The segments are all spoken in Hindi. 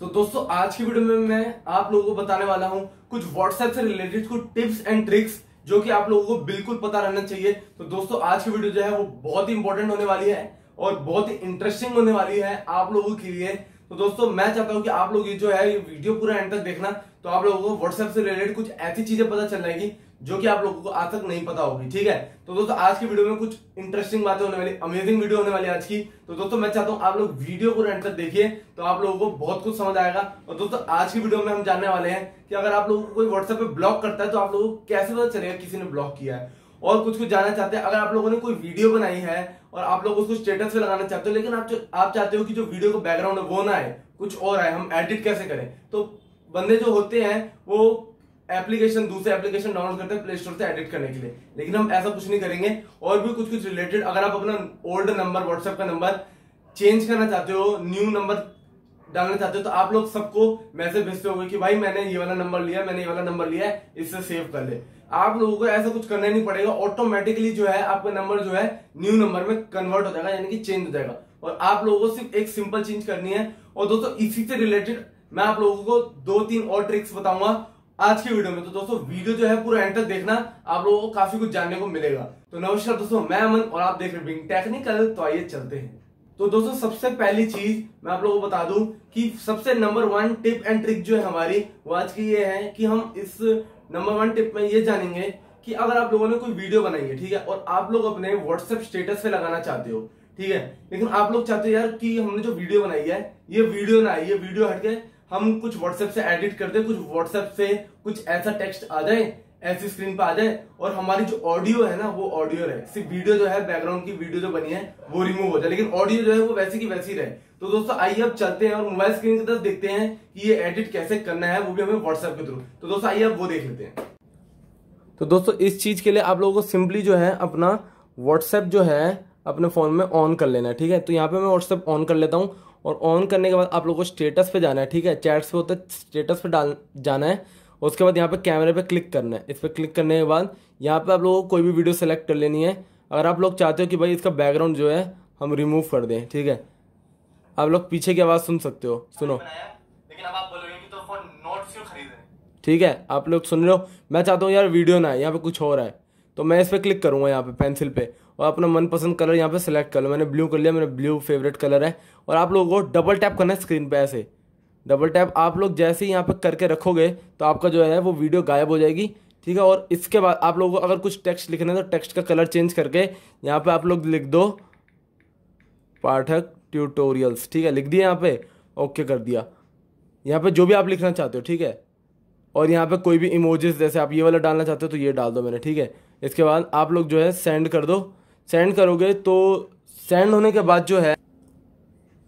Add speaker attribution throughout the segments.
Speaker 1: तो दोस्तों, आज की वीडियो में मैं आप लोगों को बताने वाला हूँ कुछ व्हाट्सएप से रिलेटेड कुछ टिप्स एंड ट्रिक्स जो कि आप लोगों को बिल्कुल पता रहना चाहिए। तो दोस्तों, आज की वीडियो जो है वो बहुत ही इंपॉर्टेंट होने वाली है और बहुत ही इंटरेस्टिंग होने वाली है आप लोगों के लिए। तो दोस्तों, मैं चाहता हूँ कि आप लोग ये जो है ये वीडियो पूरा एंड तक देखना। तो आप लोगों को व्हाट्सएप से रिलेटेड कुछ ऐसी चीज़ें पता चल जाएगी जो कि आप लोगों को आज तक नहीं पता होगी, ठीक है? तो दोस्तों, आज की वीडियो में कुछ इंटरेस्टिंग बातें होने वाली अमेजिंग वीडियो होने वाली आज की। तो दोस्तों, मैं चाहता हूँ आप लोग वीडियो को एंड तक देखिए तो आप लोगों को बहुत कुछ समझ आएगा। और दोस्तों, आज की वीडियो में हम जानने वाले हैं कि अगर आप लोगों को कोई व्हाट्सएप पे ब्लॉक करता है तो आप लोगों को कैसे पता चलेगा किसी ने ब्लॉक किया है? और कुछ कुछ जानना चाहते हैं, अगर आप लोगों ने कोई वीडियो बनाई है, और आप लोग उसको स्टेटस पे लगाना चाहते हो, लेकिन आप आप चाहते हो कि जो वीडियो का बैकग्राउंड है, वो ना आए, कुछ और आए, हम एडिट कैसे करें? तो बंदे जो होते हैं, वो एप्लीकेशन, दूसरे एप्लीकेशन डाउनलोड करते हैं प्ले स्टोर से एडिट करने के लिए। लेकिन हम ऐसा कुछ नहीं करेंगे। और भी कुछ कुछ रिलेटेड अगर आप अपना ओल्ड नंबर व्हाट्सएप का नंबर चेंज करना चाहते हो न्यू नंबर डालना चाहते हो तो आप लोग सबको मैसेज भेजते हो कि भाई मैंने ये वाला नंबर लिया, मैंने ये वाला नंबर लिया है, इससे सेव कर ले। आप लोगों को ऐसा कुछ करना नहीं पड़ेगा। ऑटोमेटिकली जो है, आपका नंबर जो है न्यू नंबर में कन्वर्ट हो जाएगा, यानी कि चेंज हो जाएगा। और आप लोगों को सिर्फ़ एक सिंपल चेंज करनी है। और दोस्तों, इसी से रिलेटेड मैं आप लोगों को दो तीन और ट्रिक्स बताऊँगा। आज की वीडियो में तो दोस्तों, वीडियो जो है पूरा एंड तक देखना। आप लोगों को काफ़ी कुछ जानने को मिलेगा। तो नमस्कार दोस्तों, मैं अमन और आप देख रहे हैं टेक्निकल तो आइए चलते हैं। तो दोस्तों, सबसे पहली चीज़ मैं आप लोगों को बता दूँ कि सबसे number one tip and trick जो है हमारी, वो आज की ये है कि हम इस नंबर वन टिप में ये जानेंगे कि अगर आप लोगों ने कोई वीडियो बनाई है, ठीक है, और आप लोग अपने व्हाट्सएप स्टेटस पे लगाना चाहते हो, ठीक है, लेकिन आप लोग चाहते हो यार कि हमने जो वीडियो बनाई है, ये वीडियो ना ये वीडियो हट हटके हम कुछ व्हाट्सएप से एडिट कर दे, कुछ व्हाट्सएप से कुछ ऐसा टेक्स्ट आ जाए, ऐसी स्क्रीन पे आ जाए, और हमारी जो ऑडियो है ना, वो ऑडियो रहे। सिर्फ़ वीडियो जो है बैकग्राउंड की वीडियो जो बनी है, वो रिमूव हो जाए। लेकिन ऑडियो जो है, वो वैसी की वैसी रहे। तो दोस्तों, आइए अब चलते हैं और मोबाइल स्क्रीन की तरफ़ देखते हैं कि ये एडिट कैसे करना है, वो भी हमें व्हाट्सएप के थ्रू तो दोस्तों, आइए अब वो देख लेते हैं। तो दोस्तों, इस चीज़ के लिए आप लोगों को सिंपली जो है, अपना व्हाट्सएप जो है, अपने फ़ोन में ऑन कर लेना है, ठीक है? तो यहाँ पे मैं व्हाट्सएप ऑन कर लेता हूँ। और ऑन करने के बाद आप लोगों को स्टेटस पे जाना है ठीक है? चैट्स पे होता है स्टेटस पे डाल जाना है उसके बाद यहाँ पे कैमरे पे क्लिक करना है। इस पर क्लिक करने के बाद यहाँ पे आप लोगों को कोई भी वीडियो सेलेक्ट कर लेनी है। अगर आप लोग चाहते हो कि भाई इसका बैकग्राउंड जो है हम रिमूव कर दें ठीक है? आप लोग पीछे की आवाज़ सुन सकते हो सुनो।
Speaker 2: तो रहे हैं
Speaker 1: ठीक है? आप लोग सुन लो। मैं चाहता हूँ यार वीडियो ना है यहाँ पे कुछ हो रहा है तो मैं इस पर क्लिक करूँगा यहाँ पे पेंसिल पे। और अपना मनपसंद कलर यहाँ पे सेलेक्ट कर लो। मैंने ब्लू कर लिया, मेरा ब्लू फेवरेट कलर है। और आप लोगों को डबल टैप करना है स्क्रीन पे ऐसे। डबल टैप आप लोग जैसे ही यहाँ पे करके रखोगे तो आपका जो है वो वीडियो गायब हो जाएगी। ठीक है? और इसके बाद आप लोगों को अगर कुछ टेक्स्ट लिखना है तो टेक्स्ट का कलर चेंज करके यहाँ पर आप लोग लिख दो पाठक ट्यूटोरियल्स ठीक है? लिख दिया यहाँ पे। ओके कर दिया। यहाँ पे जो भी आप लिखना चाहते हो, ठीक है? और यहाँ पे कोई भी इमोजेस जैसे आप ये वाला डालना चाहते हो तो ये डाल दो मैंने। ठीक है? इसके बाद आप लोग जो है सेंड कर दो। सेंड करोगे तो सेंड होने के बाद जो है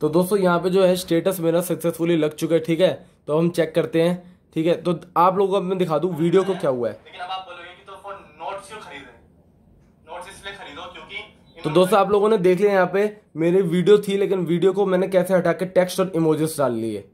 Speaker 1: तो दोस्तों यहाँ पे जो है स्टेटस मेरा सक्सेसफुली लग चुका है ठीक है? तो हम चेक करते हैं ठीक है? तो आप लोगों को मैं दिखा दूँ वीडियो को क्या हुआ है।
Speaker 2: लेकिन अब आप बोलोगे कि तो नोट्स क्यों खरीद? रहे नोट्स इसलिए खरीदो क्योंकि
Speaker 1: तो दोस्तों आप लोगों ने देख लिया यहाँ पे मेरी वीडियो थी लेकिन वीडियो को मैंने कैसे हटा के टेक्स्ट और इमोजेस डाल लिए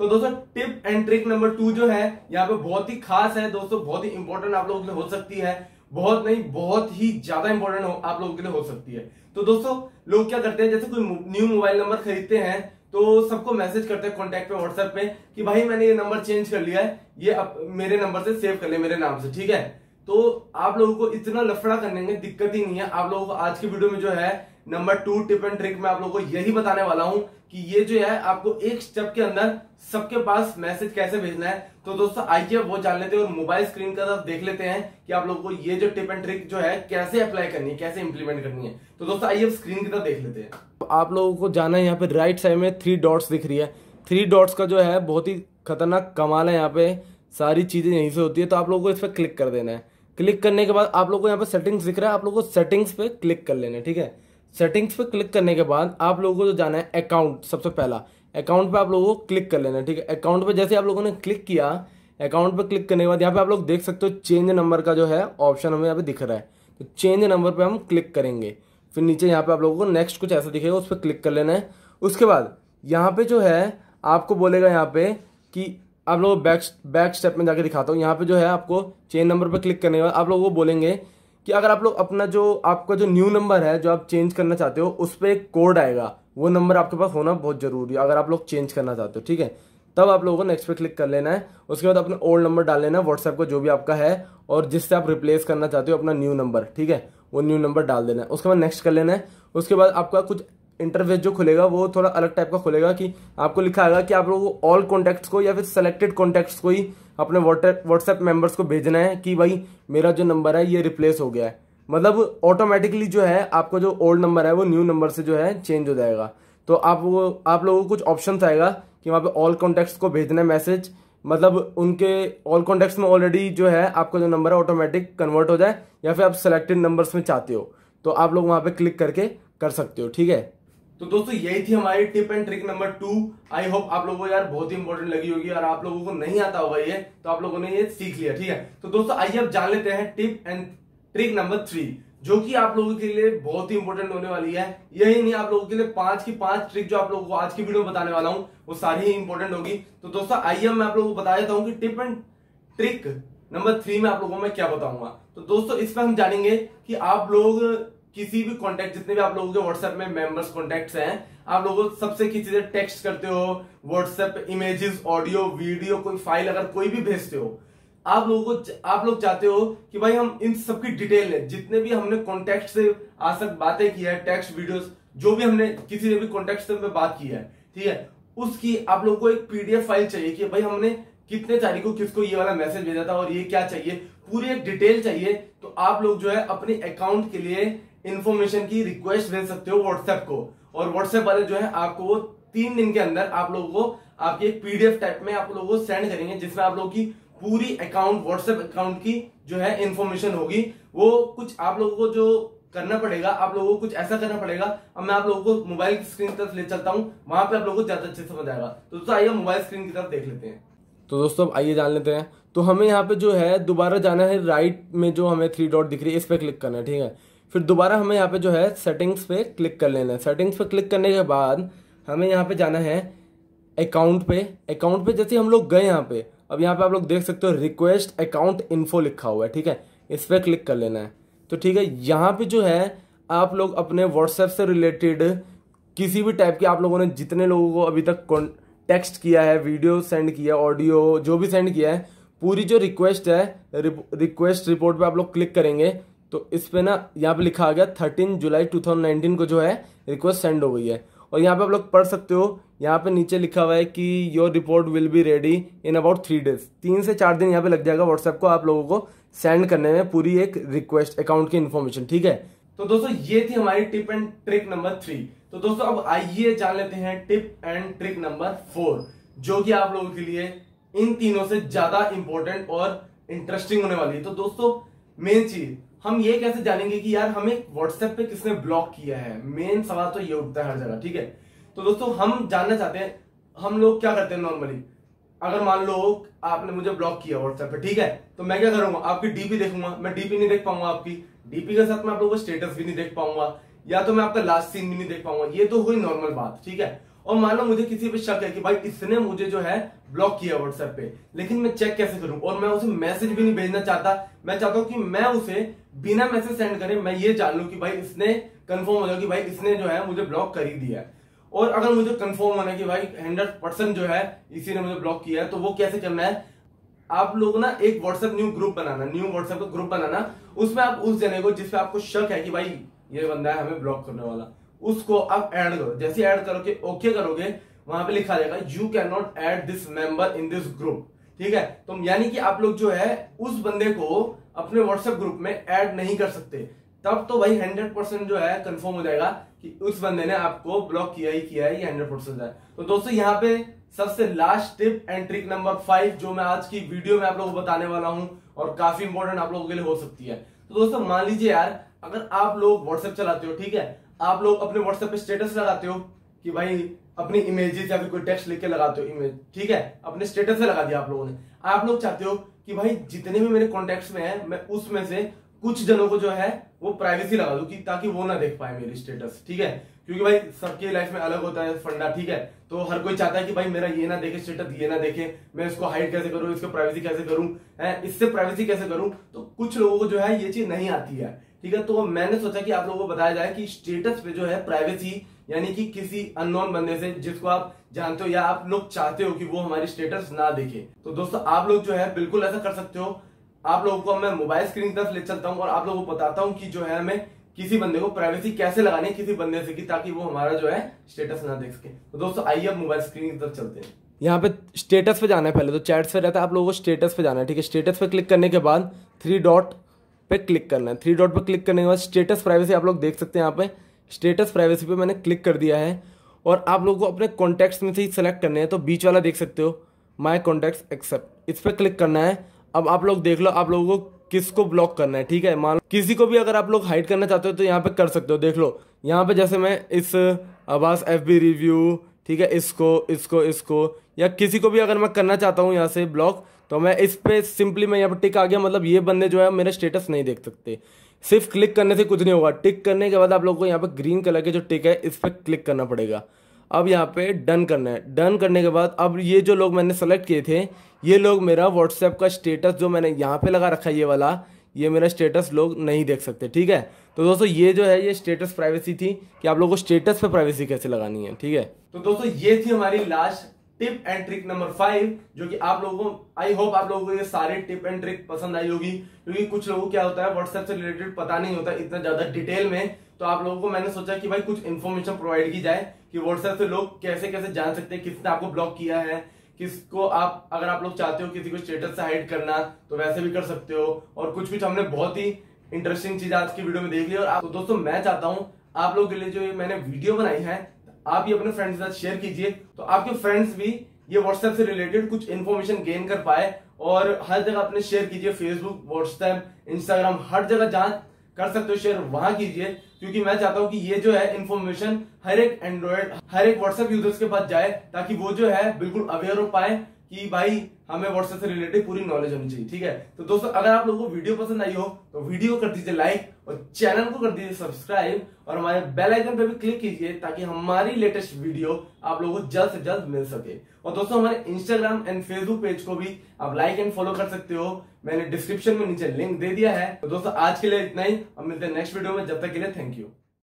Speaker 1: तो दोस्तों tip and trick number two जो है यहाँ पे बहुत ही खास है दोस्तों बहुत ही इंपॉर्टेंट आप लोगों के लिए हो सकती है। बहुत नहीं, बहुत ही ज़्यादा इंपॉर्टेंट आप लोगों के लिए हो सकती है। तो दोस्तों, लोग क्या करते हैं, जैसे कोई न्यू मोबाइल नंबर खरीदते हैं तो सबको मैसेज करते हैं कॉन्टेक्ट पे व्हाट्सएप पे, कि भाई मैंने ये नंबर चेंज कर लिया है, ये अब मेरे नंबर से सेव कर ले, मेरे नाम से, ठीक है? तो आप लोगों को इतना लफड़ा करने में दिक्कत ही नहीं है। आप लोगों को आज की वीडियो में जो है number two tip and trick मैं आप लोगों को यही बताने वाला हूँ कि ये जो है आपको एक स्टेप के अंदर सबके पास मैसेज कैसे भेजना है। तो दोस्तों, आइए वो जान लेते हैं और मोबाइल स्क्रीन का तरफ़ देख लेते हैं कि आप लोगों को ये जो टिप एंड ट्रिक जो है कैसे अप्लाई करनी है, कैसे इंप्लीमेंट करनी है। तो दोस्तों, आइए स्क्रीन की तरफ़ देख लेते हैं। तो आप लोगों को जाना है यहाँ पे राइट साइड में थ्री डॉट्स दिख रही है। थ्री डॉट्स का जो है बहुत ही खतरनाक कमाल है यहाँ पे, सारी चीज़ें यहीं से होती है। तो आप लोगों को इस पर क्लिक कर देना है। क्लिक करने के बाद आप लोगों को यहाँ पे सेटिंग्स दिख रहा है, आप लोगों को सेटिंग्स पे क्लिक कर लेना है, ठीक है? सेटिंग्स पे क्लिक करने के बाद आप लोगों को जो जाना है अकाउंट सबसे पहला। अकाउंट पे आप लोगों को क्लिक कर लेना है, ठीक है? अकाउंट पे जैसे आप लोगों ने क्लिक किया, अकाउंट पे क्लिक करने के बाद यहाँ पे आप लोग देख सकते हो चेंज नंबर का जो है ऑप्शन हमें यहाँ पे दिख रहा है। तो चेंज नंबर पे हम क्लिक करेंगे। फिर नीचे यहाँ पे आप लोगों को नेक्स्ट कुछ ऐसा दिखेगा, उस पर क्लिक कर लेना है। उसके बाद यहाँ पे जो है आपको बोलेगा यहाँ पे कि आप लोग बैक बैक स्टेप में जाके दिखाता हूँ। यहाँ पे जो है आपको चेंज नंबर पर क्लिक करने के बाद आप लोगों को बोलेंगे कि अगर आप लोग अपना जो आपका जो न्यू नंबर है, जो आप चेंज करना चाहते हो, उस पर एक कोड आएगा। वो नंबर आपके पास होना बहुत ज़रूरी है, अगर आप लोग चेंज करना चाहते हो, ठीक है? तब आप लोगों को नेक्स्ट पे क्लिक कर लेना है। उसके बाद अपना ओल्ड नंबर डाल लेना है व्हाट्सएप का जो भी आपका है, और जिससे आप रिप्लेस करना चाहते हो अपना न्यू नंबर ठीक है? वो न्यू नंबर डाल देना है। उसके बाद नेक्स्ट कर लेना है। उसके बाद आपका कुछ इंटरफेस जो खुलेगा, वो थोड़ा अलग टाइप का खुलेगा कि आपको लिखा आएगा कि आप लोगों ऑल कॉन्टैक्ट्स को या फिर सेलेक्टेड कॉन्टैक्ट्स को ही अपने व्हाट्सएप मेंबर्स को भेजना है कि भाई मेरा जो नंबर है, ये रिप्लेस हो गया है। मतलब ऑटोमेटिकली जो है, आपका जो ओल्ड नंबर है, वो न्यू नंबर से जो है चेंज हो जाएगा। तो आप वो, आप लोगों को कुछ ऑप्शन आएगा कि वहाँ पे ऑल कॉन्टैक्ट्स को भेजना है मैसेज मतलब उनके ऑल कॉन्टैक्ट्स में ऑलरेडी जो है, आपका जो नंबर है ऑटोमेटिक कन्वर्ट हो जाए या फिर आप सेलेक्टेड नंबर्स में चाहते हो। तो आप लोग वहाँ पे क्लिक करके कर सकते हो, ठीक है? तो दोस्तों, यही थी हमारी tip and trick number two. I hope आप लोगों को यार बहुत ही इंपॉर्टेंट लगी होगी और आप लोगों को नहीं आता होगा ये तो आप लोगों ने ये सीख लिया, ठीक है? तो दोस्तों, आइए अब जान लेते हैं tip and trick number three, जो कि आप लोगों के लिए बहुत ही इंपॉर्टेंट होने वाली है। यही नहीं, आप लोगों के लिए पाँच की पाँच ट्रिक जो आप लोगों को आज की वीडियो में बताने वाला हूँ, वो सारी ही इंपॉर्टेंट होगी। तो दोस्तों, आइए मैं आप लोगों को बता देता हूँ कि tip and trick number three में आप लोगों को मैं क्या बताऊँगा। तो दोस्तों, इस पर हम जानेंगे कि आप लोग किसी भी कॉन्टेक्ट जितने भी आप लोगों के व्हाट्सएप में मेंबर्स कॉन्टेक्ट हैं, आप लोगों सबसे किसी से टेक्स्ट करते हो व्हाट्सएप इमेजेस ऑडियो वीडियो कोई फ़ाइल अगर कोई भी भेजते हो, आप लोगों को आप लोग चाहते हो कि भाई हम इन सबकी डिटेल लें। जितने भी हमने कॉन्टेक्ट से आज तक बातें की है टेक्स्ट वीडियोस जो भी हमने किसी ने भी कॉन्टेक्ट से बात की है, ठीक है? उसकी आप लोगों को एक पीडीएफ फ़ाइल चाहिए कि भाई हमने कितने तारीख को किसको ये वाला मैसेज भेजा था और ये क्या चाहिए? पूरी एक डिटेल चाहिए तो आप लोग जो है अपने अकाउंट के लिए इन्फॉर्मेशन की रिक्वेस्ट भेज सकते हो व्हाट्सएप को। और व्हाट्सएप वाले जो है, आपको वो तीन दिन के अंदर आप लोगों को आपके एक पीडीएफ टाइप में आप लोगों को सेंड करेंगे, जिसमें आप लोगों की पूरी अकाउंट व्हाट्सएप अकाउंट की जो है इन्फॉर्मेशन होगी। वो कुछ आप लोगों को जो करना पड़ेगा, आप लोगों को कुछ ऐसा करना पड़ेगा। अब मैं आप लोगों को मोबाइल की स्क्रीन की तरफ़ ले चलता हूँ, वहाँ पे आप लोगों को ज़्यादा अच्छे समझ आएगा। तो दोस्तों, आइए मोबाइल स्क्रीन की तरफ़ देख लेते हैं। तो दोस्तों, अब आइए जान लेते हैं। तो हमें यहाँ पे जो है, दोबारा जाना है राइट में जो हमें थ्री डॉट दिख रही है, इस पर क्लिक करना है, ठीक है? फिर दोबारा हमें यहाँ पे जो है सेटिंग्स पे क्लिक कर लेना है। सेटिंग्स पे क्लिक करने के बाद हमें यहाँ पे जाना है अकाउंट पे। अकाउंट पे जैसे हम लोग गए यहाँ पे, अब यहाँ पे आप लोग देख सकते हो रिक्वेस्ट अकाउंट इन्फो लिखा हुआ है, ठीक है? इस पर क्लिक कर लेना है। तो ठीक है, यहाँ पे जो है आप लोग अपने व्हाट्सएप से रिलेटेड किसी भी टाइप के आप लोगों ने जितने लोगों को अभी तक टेक्स्ट किया है वीडियो सेंड किया ऑडियो जो भी सेंड किया है, पूरी जो रिक्वेस्ट है रिक्वेस्ट रिपोर्ट पे आप लोग क्लिक करेंगे। तो इस पे ना यहाँ पे लिखा आ गया थर्टीन जुलाई 2019 को जो है रिक्वेस्ट सेंड हो गई है। और यहाँ पे आप लोग पढ़ सकते हो, यहाँ पे नीचे लिखा हुआ है कि your report will be ready in about three days तीन से चार दिन यहाँ पे लग जाएगा व्हाट्सएप को आप लोगों को सेंड करने में पूरी एक रिक्वेस्ट अकाउंट की इन्फॉर्मेशन ठीक है? तो दोस्तों, ये थी हमारी tip and trick number three तो दोस्तों, अब आइए जान लेते हैं tip and trick number four जो कि आप लोगों के लिए इन तीनों से ज़्यादा इंपॉर्टेंट और इंटरेस्टिंग होने वाली है। तो दोस्तों मेन चीज़ हम ये कैसे जानेंगे कि यार हमें व्हाट्सएप पे किसने ब्लॉक किया है? मेन सवाल तो ये उठता है हर जगह, ठीक है? तो दोस्तों, हम जानना चाहते हैं, हम लोग क्या करते हैं नॉर्मली अगर मान लो आपने मुझे ब्लॉक किया व्हाट्सएप पे, ठीक है? तो मैं क्या करूँगा? आपकी डीपी देखूँगा। मैं डीपी नहीं देख पाऊँगा आपकी। डीपी के साथ मैं आप लोगों का स्टेटस भी नहीं देख पाऊँगा। या तो मैं आपका लास्ट सीन भी नहीं देख पाऊँगा। ये तो हुई नॉर्मल बात, ठीक है? और मान लो मुझे किसी पे शक है कि भाई इसने मुझे जो है ब्लॉक किया व्हाट्सएप पे, लेकिन मैं चेक कैसे करूँ? और मैं उसे मैसेज भी नहीं भेजना चाहता। मैं चाहता हूँ कि मैं उसे बिना मैसेज सेंड करे, मैं ये जान लू कि भाई इसने कंफर्म हो जाए कि भाई इसने जो है मुझे ब्लॉक कर ही दिया है। और अगर मुझे कंफर्म होना कि भाई हंड्रेड परसेंट जो है इसी ने मुझे ब्लॉक किया है तो वो कैसे करना है? आप लोग ना एक व्हाट्सएप न्यू ग्रुप बनाना न्यू व्हाट्सएप का ग्रुप बनाना। उसमें आप उस जने को जिसपे आपको शक है कि भाई ये बंदा है हमें ब्लॉक करने वाला। उसको आप ऐड करो। जैसे ऐड करोगे ओके करोगे, वहाँ पे लिखा जाएगा you can not add this member in this group ठीक है? तो यानी कि आप लोग जो है, उस बंदे को अपने व्हाट्सएप ग्रुप में ऐड नहीं कर सकते। तब तो भाई हंड्रेड परसेंट जो है कंफर्म हो जाएगा कि उस बंदे ने आपको ब्लॉक किया ही किया है, ये हंड्रेड परसेंट है। तो दोस्तों, यहाँ पे सबसे last tip and trick number five जो मैं आज की वीडियो में आप लोगों को बताने वाला हूँ और काफ़ी इंपॉर्टेंट आप लोगों के लिए हो सकती है। तो दोस्तों, मान लीजिए यार, अगर आप लोग व्हाट्सएप चलाते हो, ठीक है? आप लोग अपने व्हाट्सएप पे स्टेटस लगाते हो कि भाई अपनी इमेजेस या फिर कोई टेक्स्ट लिख के लगाते हो इमेज ठीक है? अपने स्टेटस से लगा दिया आप लोगों ने। आप लोग चाहते हो कि भाई जितने भी मेरे कॉन्टेक्ट में है, मैं उसमें से कुछ जनों को जो है, वो प्राइवेसी लगा दू ताकि वो ना देख पाए मेरी स्टेटस ठीक है? क्योंकि भाई सबके लाइफ में अलग होता है फंडा, ठीक है? तो हर कोई चाहता है कि भाई मेरा ये ना देखे स्टेटस ये ना देखे, मैं इसको हाइड कैसे करूँ, इसको प्राइवेसी कैसे करूँ, है? इससे प्राइवेसी कैसे करूँ? तो कुछ लोगों को जो है ये चीज़ नहीं आती है। ठीक है? तो मैंने सोचा कि आप लोगों को बताया जाए कि स्टेटस पे जो है प्राइवेसी यानी कि किसी अननोन बंदे से जिसको आप जानते हो या आप लोग चाहते हो कि वो हमारी स्टेटस ना देखे। तो दोस्तों, आप लोग जो है बिल्कुल ऐसा कर सकते हो। आप लोगों को मैं मोबाइल स्क्रीन तरफ़ ले चलता हूँ और आप लोगों को बताता हूँ कि जो है हमें किसी बंदे को प्राइवेसी कैसे लगानी किसी बंदे से की ताकि वो हमारा जो है स्टेटस ना देख सके। तो दोस्तों, आइए अब मोबाइल स्क्रीन की तरफ़ चलते हैं। यहाँ पे स्टेटस पे जाना है पहले। तो चैट्स पे रहता है, आप लोगों को स्टेटस पे जाना है, ठीक है? स्टेटस पे क्लिक करने के बाद थ्री डॉट पे क्लिक करना है। थ्री डॉट पे क्लिक करने के बाद स्टेटस प्राइवेसी आप लोग देख सकते हैं यहाँ पे। स्टेटस प्राइवेसी पे मैंने क्लिक कर दिया है। और आप लोगों को अपने कॉन्टैक्ट्स में से ही सेलेक्ट करने हैं तो बीच वाला देख सकते हो। माई कॉन्टैक्ट्स एक्सेप्ट इस पर क्लिक करना है। अब आप लोग देख लो, आप लोगों को किसको ब्लॉक करना है, ठीक है? मान लो किसी को भी अगर आप लोग हाइड करना चाहते हो तो यहाँ पे कर सकते हो। देख लो, यहाँ पे जैसे मैं इस आवास एफ़ बी रिव्यू ठीक है? इसको इसको इसको, या किसी को भी अगर मैं करना चाहता हूँ यहाँ से ब्लॉक तो मैं इस पर सिंपली मैं यहाँ पर टिक आ गया मतलब ये बंदे जो है मेरा स्टेटस नहीं देख सकते। सिर्फ़ क्लिक करने से कुछ नहीं होगा। टिक करने के बाद आप लोगों को यहाँ पे ग्रीन कलर के जो टिक है, इस पर क्लिक करना पड़ेगा। अब यहाँ पे डन करना है। डन करने के बाद अब ये जो लोग मैंने सेलेक्ट किए थे, ये लोग मेरा व्हाट्सएप का स्टेटस जो मैंने यहाँ पे लगा रखा है, ये वाला, ये मेरा स्टेटस लोग नहीं देख सकते, ठीक है? तो दोस्तों, ये जो है, ये स्टेटस प्राइवेसी थी कि आप लोगों को स्टेटस पे प्राइवेसी कैसे लगानी है, ठीक है? तो दोस्तों, ये थी हमारी last tip and trick number five जो कि आप लोगों आई होप आप लोगों को ये सारे टिप एंड ट्रिक पसंद आई होगी क्योंकि कुछ लोगों को क्या होता है व्हाट्सएप से रिलेटेड पता नहीं होता इतना ज़्यादा डिटेल में तो आप लोगों को मैंने सोचा कि भाई कुछ इन्फॉर्मेशन प्रोवाइड की जाए कि व्हाट्सएप से लोग कैसे कैसे जान सकते हैं किसने आपको ब्लॉक किया है किसको आप अगर आप लोग चाहते हो किसी को स्टेटस से हाइड करना तो वैसे भी कर सकते हो और कुछ कुछ हमने बहुत ही इंटरेस्टिंग चीज़ आज की वीडियो में देख ली और आप, तो दोस्तों मैं चाहता हूँ आप लोगों के लिए जो मैंने वीडियो बनाई है आप ये अपने फ्रेंड्स के साथ शेयर कीजिए। तो आपके फ्रेंड्स भी ये व्हाट्सएप से रिलेटेड कुछ इन्फॉर्मेशन गेन कर पाए और हर जगह अपने शेयर कीजिए। फेसबुक व्हाट्सएप इंस्टाग्राम हर जगह जहाँ कर सकते हो शेयर वहाँ कीजिए। क्योंकि मैं चाहता हूँ कि ये जो है इन्फॉर्मेशन हर एक एंड्रॉइड हर एक व्हाट्सएप यूज़र्स के पास जाए ताकि वो जो है बिल्कुल अवेयर हो पाए। कि भाई हमें व्हाट्सएप से रिलेटेड पूरी नॉलेज होनी चाहिए, ठीक है? तो दोस्तों, अगर आप लोगों को वीडियो पसंद आई हो तो वीडियो कर दीजिए लाइक और चैनल को कर दीजिए सब्सक्राइब और हमारे बेल आइकन पे भी क्लिक कीजिए ताकि हमारी लेटेस्ट वीडियो आप लोगों को जल्द से जल्द मिल सके। और दोस्तों, हमारे इंस्टाग्राम एंड फेसबुक पेज को भी आप लाइक एंड फॉलो कर सकते हो। मैंने डिस्क्रिप्शन में नीचे लिंक दे दिया है। तो दोस्तों, आज के लिए इतना ही अब मिलते हैं नेक्स्ट वीडियो में। जब तक के लिए थैंक यू